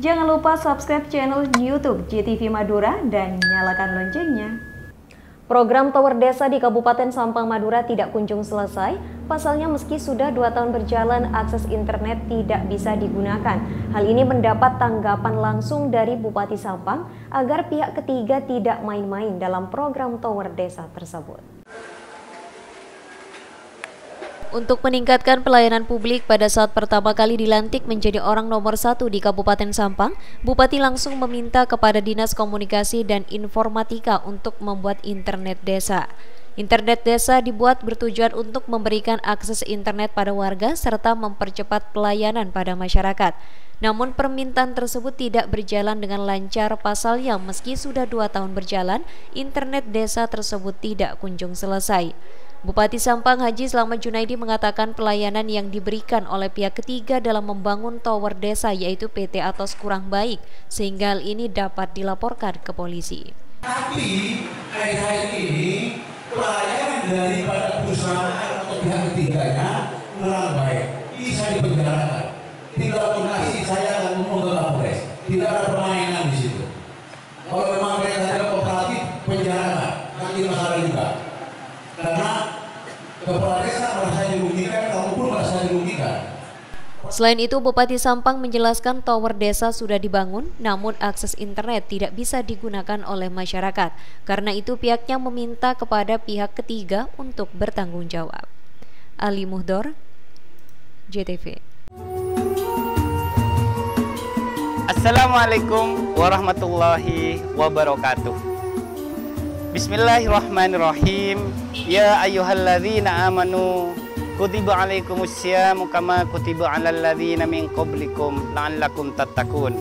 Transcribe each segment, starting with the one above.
Jangan lupa subscribe channel YouTube JTV Madura dan nyalakan loncengnya. Program Tower Desa di Kabupaten Sampang Madura tidak kunjung selesai. Pasalnya meski sudah dua tahun berjalan, akses internet tidak bisa digunakan. Hal ini mendapat tanggapan langsung dari Bupati Sampang agar pihak ketiga tidak main-main dalam program Tower Desa tersebut. Untuk meningkatkan pelayanan publik pada saat pertama kali dilantik menjadi orang nomor satu di Kabupaten Sampang, Bupati langsung meminta kepada Dinas Komunikasi dan Informatika untuk membuat internet desa. Internet desa dibuat bertujuan untuk memberikan akses internet pada warga serta mempercepat pelayanan pada masyarakat. Namun permintaan tersebut tidak berjalan dengan lancar pasalnya meski sudah dua tahun berjalan, internet desa tersebut tidak kunjung selesai. Bupati Sampang Haji Selamat Junaidi mengatakan pelayanan yang diberikan oleh pihak ketiga dalam membangun tower desa yaitu PT Atos kurang baik sehingga hal ini dapat dilaporkan ke polisi. Tapi akhir-akhir ini pelayanan daripada perusahaan atau pihak ketiganya kurang baik. Saya dipenjarakan. Tidak koordinasi saya akan ke Kapolres. Tidak ada permainan di situ. Kalau memang mereka tidak kooperatif, penjarakan. Nanti masalah juga. Karena kepala desa merasa dirugikan, kamu pun merasa dirugikan. Selain itu, Bupati Sampang menjelaskan tower desa sudah dibangun, namun akses internet tidak bisa digunakan oleh masyarakat. Karena itu, pihaknya meminta kepada pihak ketiga untuk bertanggung jawab. Ali Muhdor, JTV. Assalamualaikum warahmatullahi wabarakatuh. Bismillahirrahmanirrahim. Ya ayyuhalladzina amanu kutiba alaikumus syamu kama kutiba alal ladzina min qablikum la'allakum tattaqun.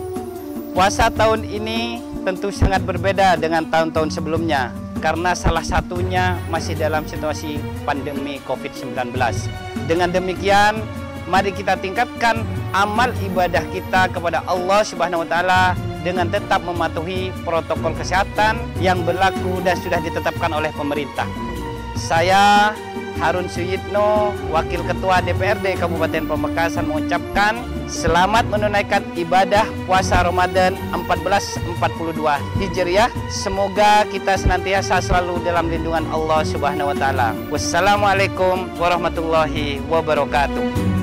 Puasa tahun ini tentu sangat berbeda dengan tahun-tahun sebelumnya karena salah satunya masih dalam situasi pandemi Covid-19. Dengan demikian, mari kita tingkatkan amal ibadah kita kepada Allah Subhanahu wa taala dengan tetap mematuhi protokol kesehatan yang berlaku dan sudah ditetapkan oleh pemerintah. Saya Harun Suyitno, Wakil Ketua DPRD Kabupaten Pamekasan mengucapkan selamat menunaikan ibadah puasa Ramadan 1442 Hijriah. Semoga kita senantiasa selalu dalam lindungan Allah Subhanahu wa taala. Wassalamualaikum warahmatullahi wabarakatuh.